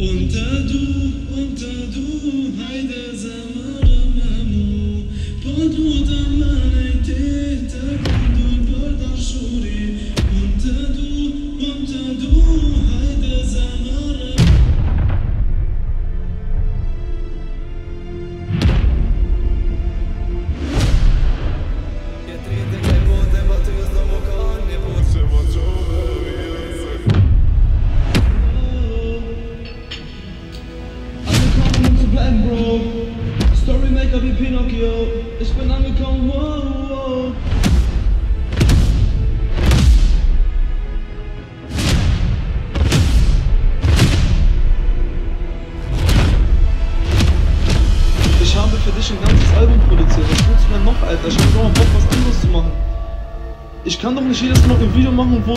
unter du, unter du, Heide Batman, Bro. Storymaker wie Pinocchio. Ich bin angekommen, wow, wow. Ich habe für dich ein ganzes Album produziert. Was willst du denn noch, Alter? Ich hab doch mal Bock, was anderes zu machen. Ich kann doch nicht jedes Mal ein Video machen, wo...